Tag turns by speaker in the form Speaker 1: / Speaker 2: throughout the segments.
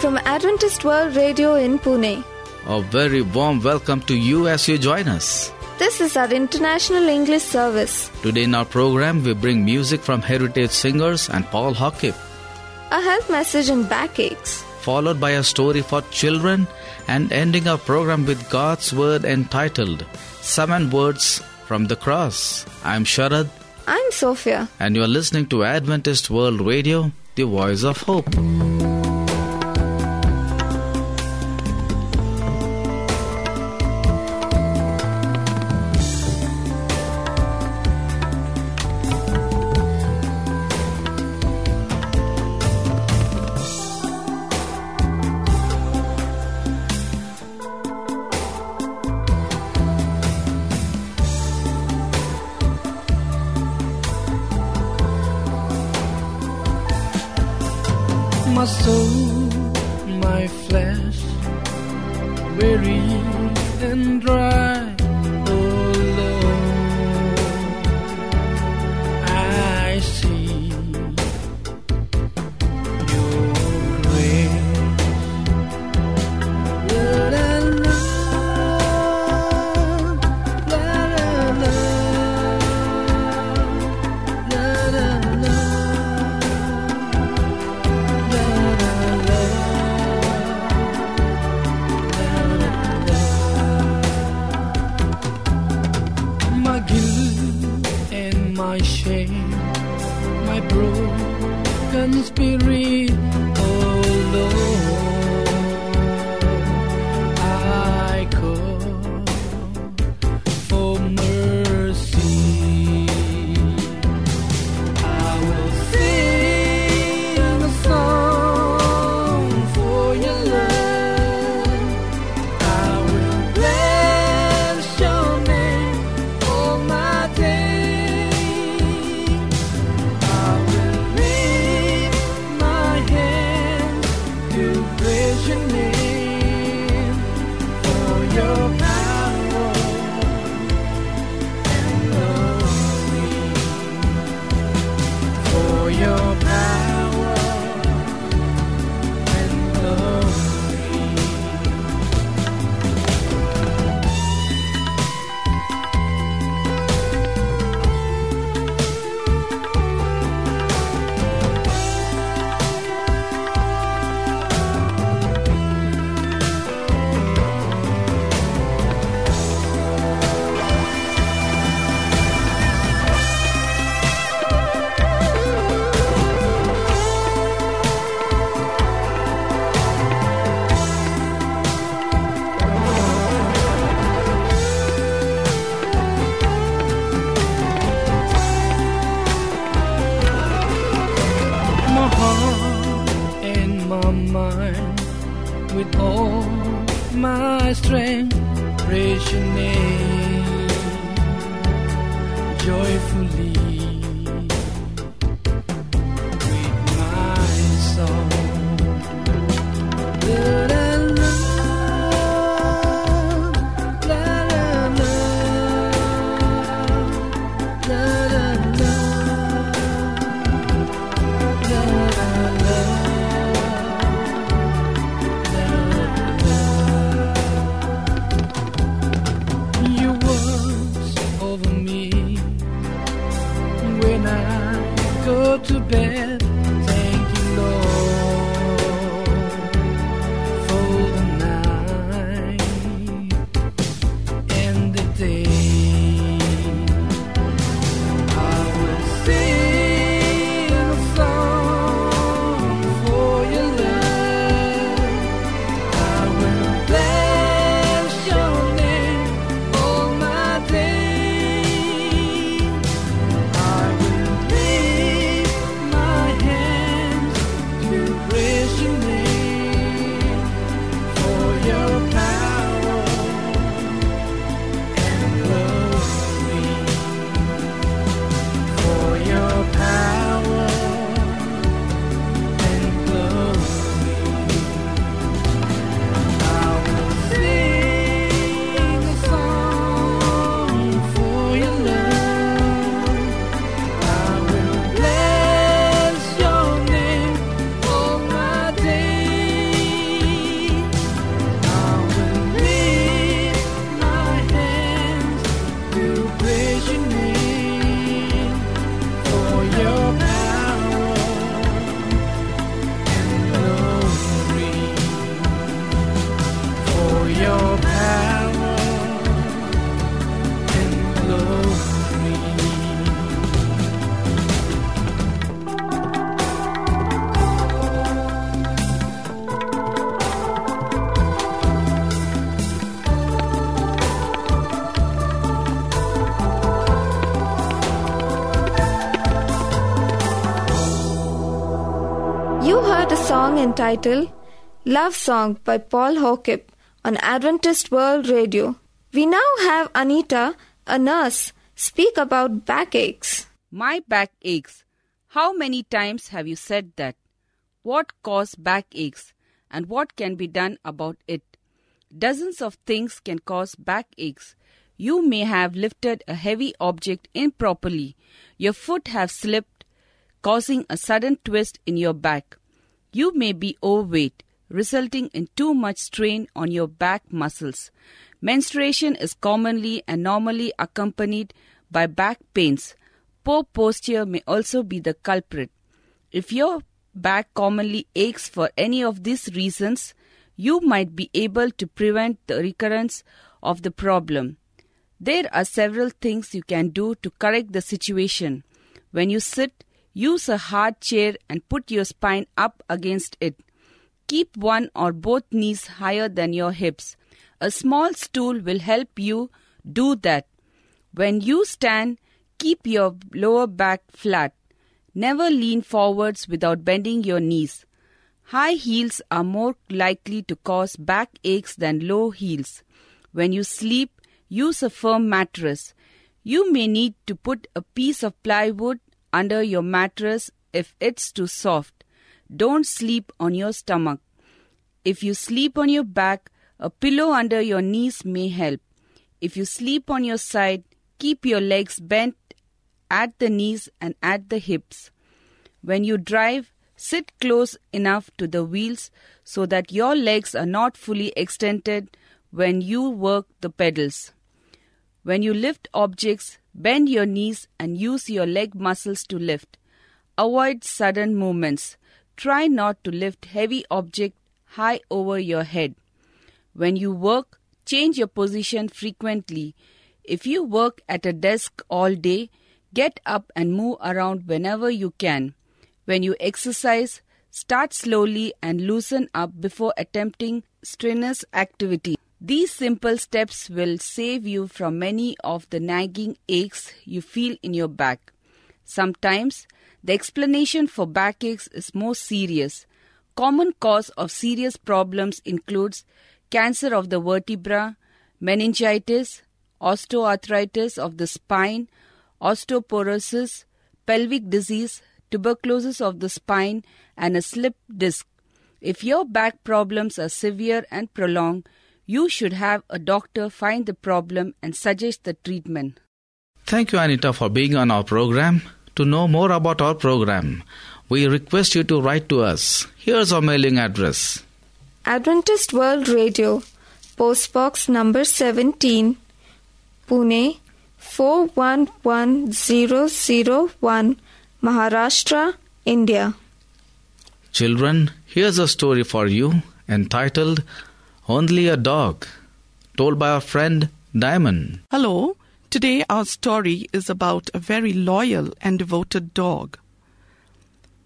Speaker 1: from Adventist World Radio in Pune.
Speaker 2: A very warm welcome to you as you join us.
Speaker 1: This is our international English service.
Speaker 2: Today in our program, we bring music from heritage singers and Paul Hokip,
Speaker 1: A health message and backaches.
Speaker 2: followed by a story for children, and ending our program with God's word entitled Seven Words from the Cross. I'm Sharad,
Speaker 1: I'm Sophia.
Speaker 2: and you are listening to Adventist World Radio, the voice of hope.
Speaker 3: My soul, spirit, oh Lord,
Speaker 1: entitled Love Song by Paul Hokip on Adventist World Radio. We now have Anita, a nurse, speak about backaches.
Speaker 4: My back aches. How many times have you said that? What causes backaches and what can be done about it? Dozens of things can cause backaches. You may have lifted a heavy object improperly. Your foot have slipped, causing a sudden twist in your back. You may be overweight, resulting in too much strain on your back muscles. Menstruation is commonly and normally accompanied by back pains. Poor posture may also be the culprit. If your back commonly aches for any of these reasons, you might be able to prevent the recurrence of the problem. There are several things you can do to correct the situation. When you sit, use a hard chair and put your spine up against it. Keep one or both knees higher than your hips. A small stool will help you do that. When you stand, keep your lower back flat. Never lean forwards without bending your knees. High heels are more likely to cause back aches than low heels. When you sleep, use a firm mattress. You may need to put a piece of plywood under your mattress if it's too soft. Don't sleep on your stomach. If you sleep on your back, a pillow under your knees may help. If you sleep on your side, keep your legs bent at the knees and at the hips. When you drive, sit close enough to the wheels so that your legs are not fully extended when you work the pedals. When you lift objects, bend your knees and use your leg muscles to lift. Avoid sudden movements. Try not to lift heavy object high over your head. When you work, change your position frequently. If you work at a desk all day, get up and move around whenever you can. When you exercise, start slowly and loosen up before attempting strenuous activity. These simple steps will save you from many of the nagging aches you feel in your back. Sometimes the explanation for backaches is more serious. Common cause of serious problems includes cancer of the vertebra, meningitis, osteoarthritis of the spine, osteoporosis, pelvic disease, tuberculosis of the spine, and a slip disc. If your back problems are severe and prolonged, you should have a doctor find the problem and suggest the treatment.
Speaker 2: Thank you, Anita, for being on our program. To know more about our program, we request you to write to us. Here's our mailing address
Speaker 1: Adventist World Radio, Post Box number 17, Pune 411001, Maharashtra, India.
Speaker 2: Children, here's a story for you entitled Only a Dog, told by our friend Diamond.
Speaker 5: Hello. Today our story is about a very loyal and devoted dog.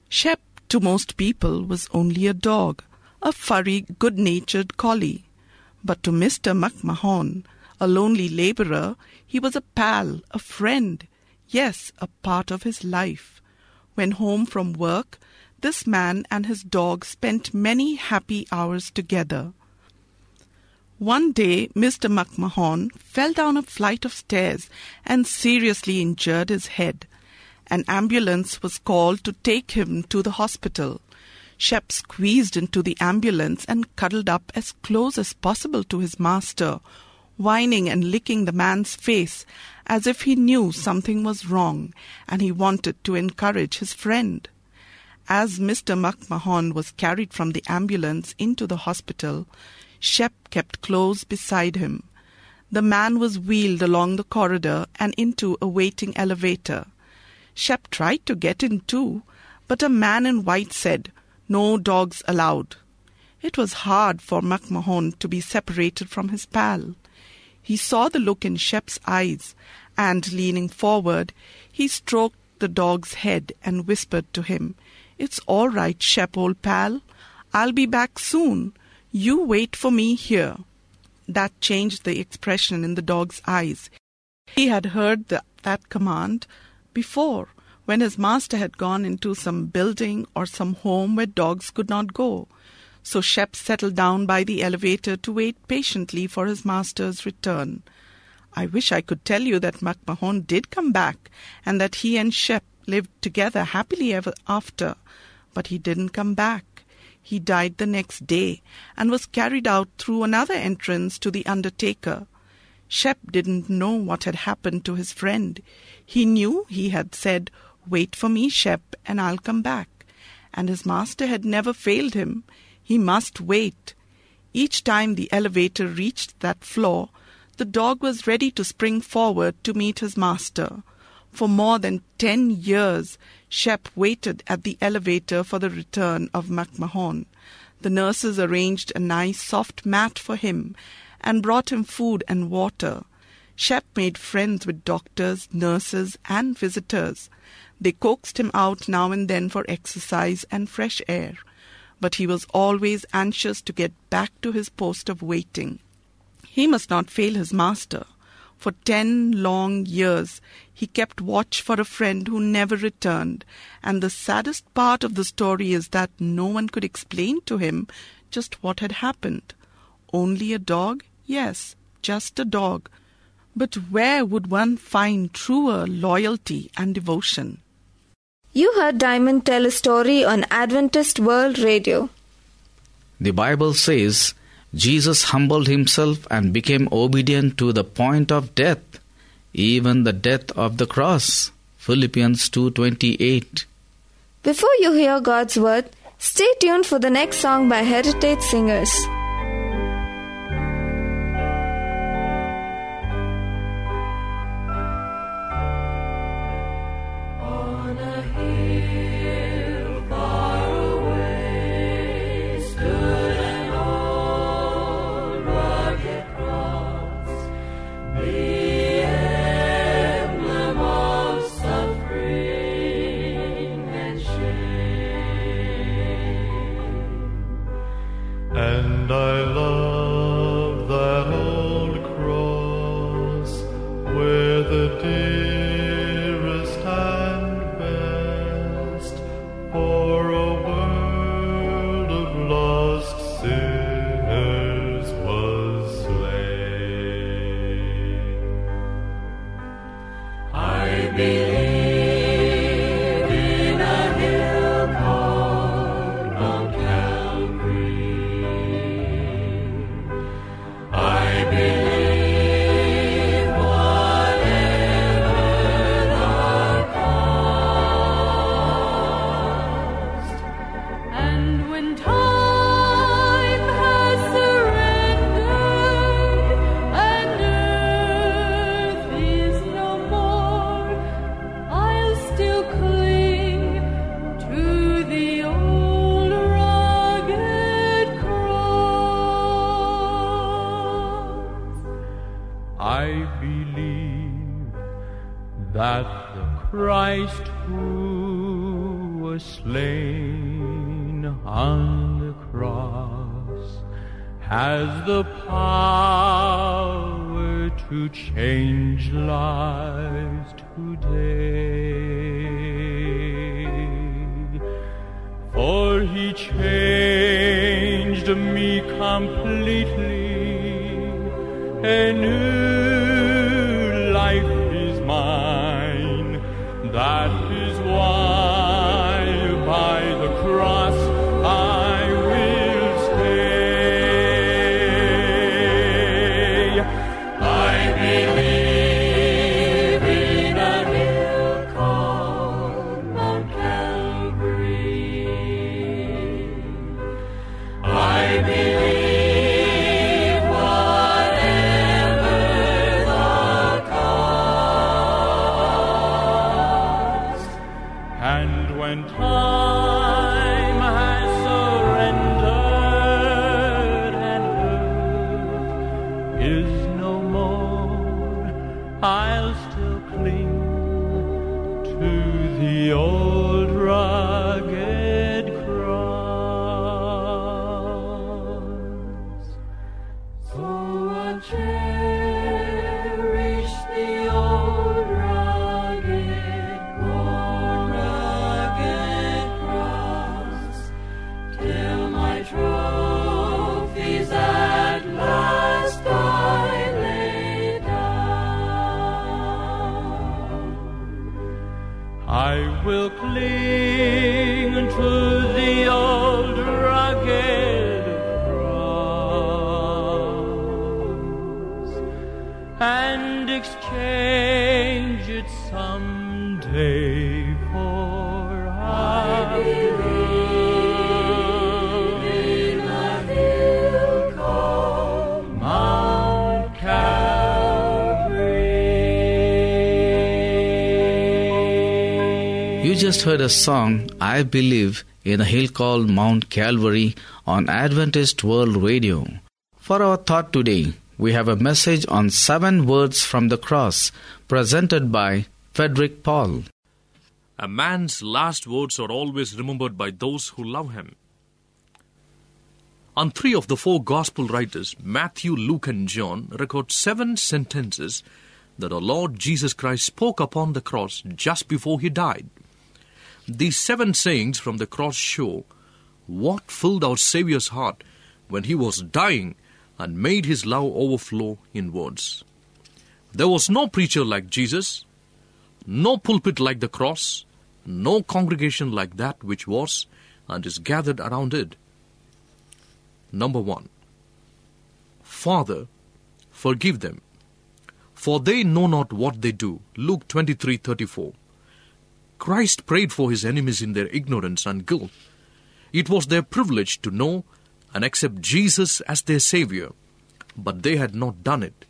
Speaker 5: Shep, to most people, was only a dog, a furry, good natured collie. But to Mr. McMahon, a lonely laborer, he was a pal, a friend, yes, a part of his life. When home from work, this man and his dog spent many happy hours together. One day, Mr. McMahon fell down a flight of stairs and seriously injured his head. An ambulance was called to take him to the hospital. Shep squeezed into the ambulance and cuddled up as close as possible to his master, whining and licking the man's face as if he knew something was wrong and he wanted to encourage his friend. As Mr. McMahon was carried from the ambulance into the hospital, Shep kept close beside him. The man was wheeled along the corridor and into a waiting elevator. Shep tried to get in too, but a man in white said, No dogs allowed. It was hard for MacMahon to be separated from his pal. He saw the look in Shep's eyes, and leaning forward, he stroked the dog's head and whispered to him, It's all right, Shep, old pal. I'll be back soon. You wait for me here. That changed the expression in the dog's eyes. He had heard the, that command before when his master had gone into some building or some home where dogs could not go. So Shep settled down by the elevator to wait patiently for his master's return. I wish I could tell you that MacMahon did come back and that he and Shep lived together happily ever after, but he didn't come back. He died the next day and was carried out through another entrance to the undertaker. Shep didn't know what had happened to his friend. He knew he had said, Wait for me, Shep, and I'll come back. And his master had never failed him. He must wait. Each time the elevator reached that floor, the dog was ready to spring forward to meet his master. For more than ten years, Shep waited at the elevator for the return of MacMahon. The nurses arranged a nice soft mat for him and brought him food and water. Shep made friends with doctors, nurses, and visitors. They coaxed him out now and then for exercise and fresh air, but he was always anxious to get back to his post of waiting. He must not fail his master. For ten long years he kept watch for a friend who never returned, and the saddest part of the story is that no one could explain to him just what had happened. Only a dog? Yes, just a dog. But where would one find truer loyalty and devotion?
Speaker 1: You heard Diamond tell a story on Adventist World Radio.
Speaker 2: The Bible says Jesus humbled himself and became obedient to the point of death, even the death of the cross. Philippians 2:28.
Speaker 1: Before you hear God's word, stay tuned for the next song by Heritage Singers.
Speaker 6: Today. For he changed me completely. A new still cling to the old
Speaker 2: just heard a song, I Believe, in a hill called Mount Calvary on Adventist World Radio. For our thought today, we have a message on seven words from the cross presented by Frederick Paul.
Speaker 7: A man's last words are always remembered by those who love him. On three of the four gospel writers, Matthew, Luke, and John, record seven sentences that our Lord Jesus Christ spoke upon the cross just before he died. These seven sayings from the cross show what filled our Saviour's heart when he was dying and made his love overflow in words. There was no preacher like Jesus, no pulpit like the cross, no congregation like that which was and is gathered around it. Number one, Father, forgive them, for they know not what they do. Luke twenty-three thirty-four. Christ prayed for his enemies in their ignorance and guilt. It was their privilege to know and accept Jesus as their Savior, but they had not done it.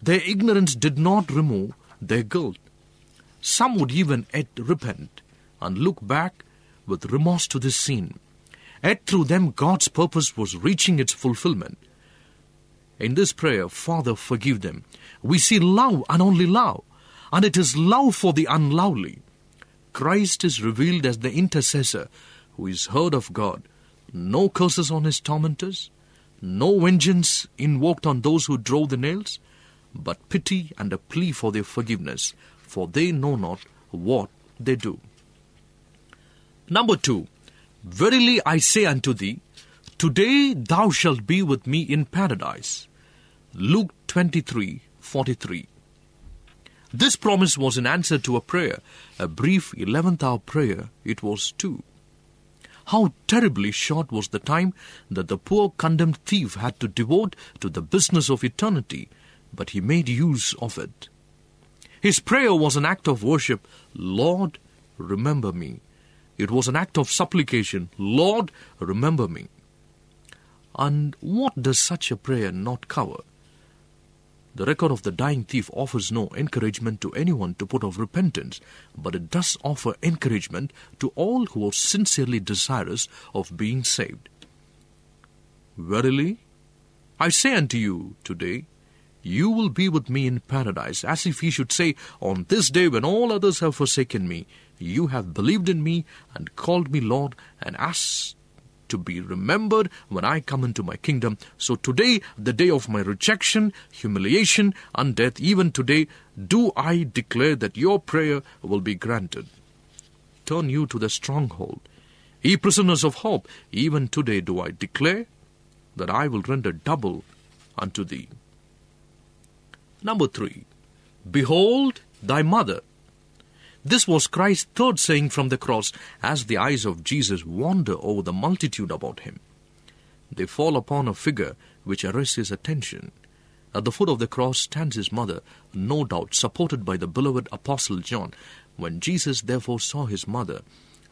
Speaker 7: Their ignorance did not remove their guilt. Some would even yet repent and look back with remorse to this scene. Yet through them God's purpose was reaching its fulfillment. In this prayer, Father, forgive them. We see love and only love, and it is love for the unlovely. Christ is revealed as the intercessor who is heard of God. No curses on his tormentors, no vengeance invoked on those who drove the nails, but pity and a plea for their forgiveness, for they know not what they do. Number two, Verily I say unto thee, Today thou shalt be with me in paradise. Luke twenty-three forty-three. This promise was in answer to a prayer, a brief eleventh hour prayer it was too. How terribly short was the time that the poor condemned thief had to devote to the business of eternity, but he made use of it. His prayer was an act of worship Lord, remember me. It was an act of supplication Lord, remember me. And what does such a prayer not cover? The record of the dying thief offers no encouragement to anyone to put off repentance, but it does offer encouragement to all who are sincerely desirous of being saved. Verily, I say unto you today, you will be with me in paradise, as if he should say, On this day when all others have forsaken me, you have believed in me and called me Lord, and asked to be remembered when I come into my kingdom. So today, the day of my rejection, humiliation, and death, even today, do I declare that your prayer will be granted. Turn you to the stronghold. Ye prisoners of hope, even today do I declare that I will render double unto thee. Number three, Behold thy mother. This was Christ's third saying from the cross as the eyes of Jesus wander over the multitude about him. They fall upon a figure which arrests his attention. At the foot of the cross stands his mother, no doubt supported by the beloved Apostle John. When Jesus therefore saw his mother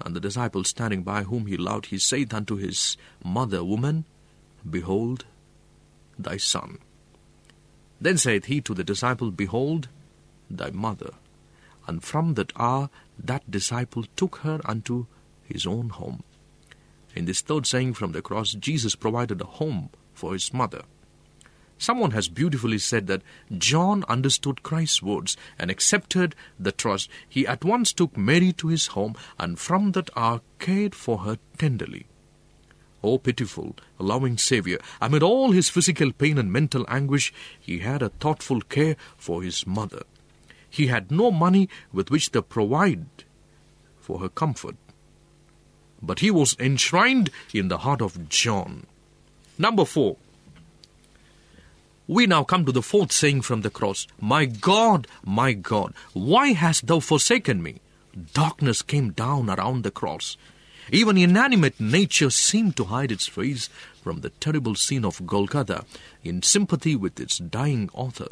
Speaker 7: and the disciples standing by whom he loved, he saith unto his mother, Woman, behold thy son. Then saith he to the disciple, Behold thy mother. And from that hour that disciple took her unto his own home. In this third saying from the cross, Jesus provided a home for his mother. Someone has beautifully said that John understood Christ's words and accepted the trust. He at once took Mary to his home and from that hour cared for her tenderly. O pitiful, loving Saviour, amid all his physical pain and mental anguish, he had a thoughtful care for his mother. He had no money with which to provide for her comfort. But he was enshrined in the heart of John. Number four. We now come to the fourth saying from the cross My God, my God, why hast thou forsaken me? darkness came down around the cross. Even inanimate nature seemed to hide its face from the terrible scene of Golgotha in sympathy with its dying author.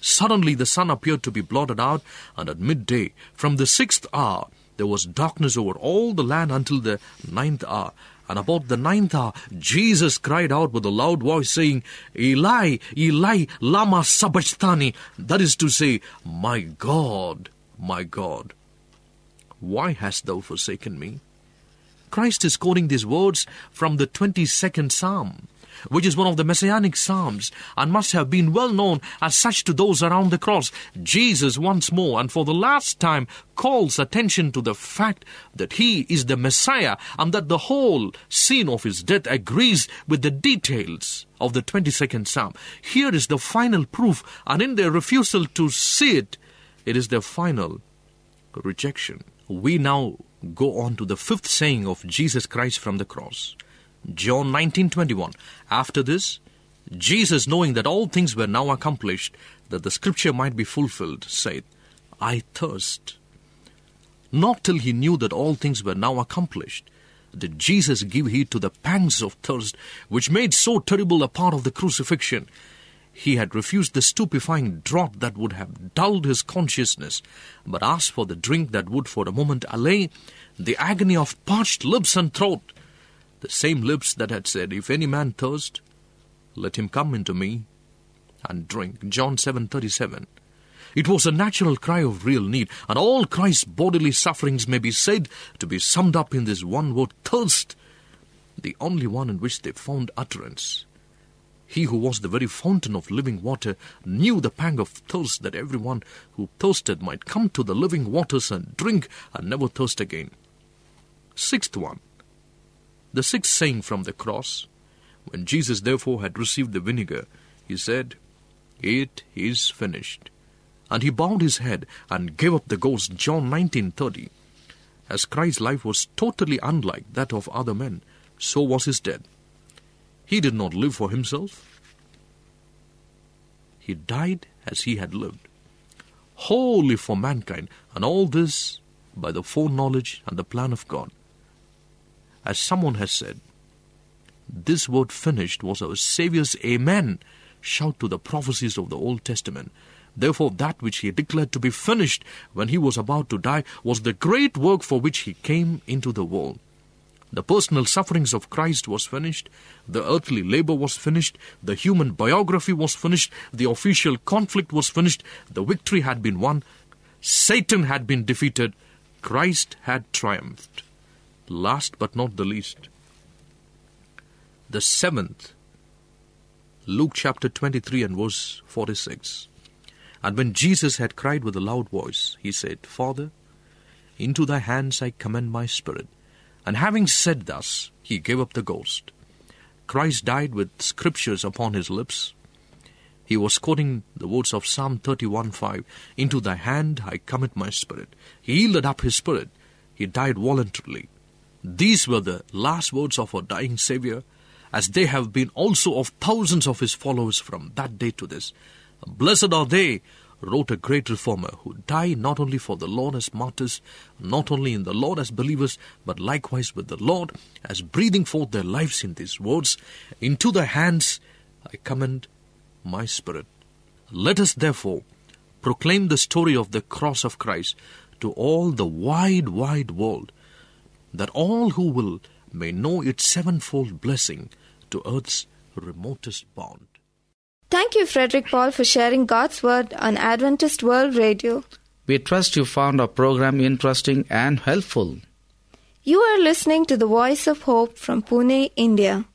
Speaker 7: Suddenly the sun appeared to be blotted out, and at midday, from the sixth hour, there was darkness over all the land until the ninth hour. And about the ninth hour, Jesus cried out with a loud voice, saying, Eli, Eli, lama sabachthani. That is to say, My God, my God, why hast thou forsaken me? Christ is quoting these words from the 22nd Psalm, which is one of the messianic psalms and must have been well known as such to those around the cross. Jesus once more and for the last time calls attention to the fact that he is the Messiah and that the whole scene of his death agrees with the details of the 22nd Psalm. Here is the final proof, and in their refusal to see it, it is their final rejection. We now go on to the fifth saying of Jesus Christ from the cross. John 19:21 After this Jesus knowing that all things were now accomplished that the scripture might be fulfilled said I thirst. Not till he knew that all things were now accomplished did Jesus give heed to the pangs of thirst which made so terrible a part of the crucifixion. He had refused the stupefying draught that would have dulled his consciousness, but asked for the drink that would for a moment allay the agony of parched lips and throat. The same lips that had said, If any man thirst, let him come into me and drink. John 7:37. It was a natural cry of real need, and all Christ's bodily sufferings may be said to be summed up in this one word thirst, the only one in which they found utterance. He who was the very fountain of living water knew the pang of thirst that everyone who thirsted might come to the living waters and drink and never thirst again. Sixth one. The sixth saying from the cross. When Jesus therefore had received the vinegar, he said, It is finished. And he bowed his head and gave up the ghost. John 19:30. As Christ's life was totally unlike that of other men, so was his death. He did not live for himself. He died as he had lived, wholly for mankind, and all this by the foreknowledge and the plan of God. As someone has said, this word finished was our Saviour's Amen. Shout to the prophecies of the Old Testament. Therefore, that which he declared to be finished when he was about to die was the great work for which he came into the world. The personal sufferings of Christ was finished, the earthly labor was finished, the human biography was finished, the official conflict was finished, the victory had been won, Satan had been defeated, Christ had triumphed. Last but not the least, the seventh, Luke chapter 23 and verse 46. And when Jesus had cried with a loud voice, he said, Father, into thy hands I commend my spirit. And having said thus, he gave up the ghost. Christ died with scriptures upon his lips. He was quoting the words of Psalm 31:5, Into thy hand I commit my spirit. He yielded up his spirit. He died voluntarily. These were the last words of our dying Savior, as they have been also of thousands of his followers from that day to this. Blessed are they, wrote a great reformer, who die not only for the Lord as martyrs, not only in the Lord as believers, but likewise with the Lord as breathing forth their lives in these words Into thy hands I commend my spirit. Let us therefore proclaim the story of the cross of Christ to all the wide, wide world, that all who will may know its sevenfold blessing to earth's remotest bound.
Speaker 1: Thank you, Frederick Paul, for sharing God's Word on Adventist World Radio.
Speaker 2: We trust you found our program interesting and helpful.
Speaker 1: You are listening to the Voice of Hope from Pune, India.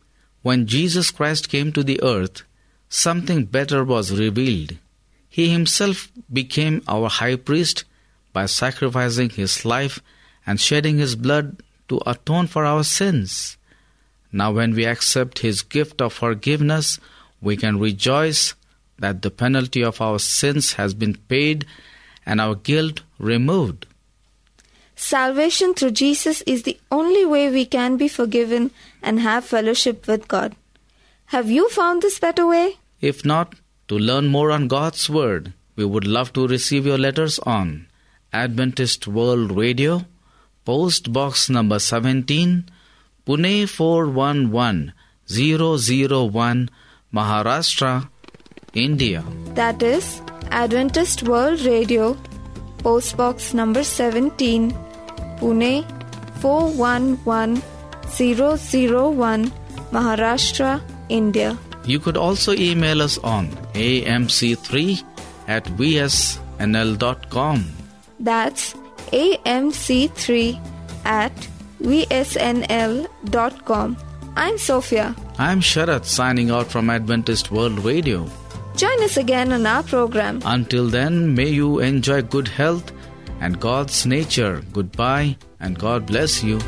Speaker 2: When Jesus Christ came to the earth, something better was revealed. He himself became our high priest by sacrificing his life and shedding his blood to atone for our sins. Now, when we accept his gift of forgiveness, we can rejoice that the penalty of our sins has been paid and our guilt removed.
Speaker 1: Salvation through Jesus is the only way we can be forgiven and have fellowship with God. Have you found this better way?
Speaker 2: If not, to learn more on God's Word, we would love to receive your letters on Adventist World Radio, Post Box number 17, Pune 411001, Maharashtra, India.
Speaker 1: That is Adventist World Radio, Post Box number 17, Pune 411001, Maharashtra, India.
Speaker 2: You could also email us on amc3 at vsnl.com.
Speaker 1: That's amc3 at vsnl.com. I'm Sophia.
Speaker 2: I'm Sharat signing out from Adventist World Radio.
Speaker 1: Join us again on our program.
Speaker 2: Until then, may you enjoy good health and God's nature. Goodbye and God bless you.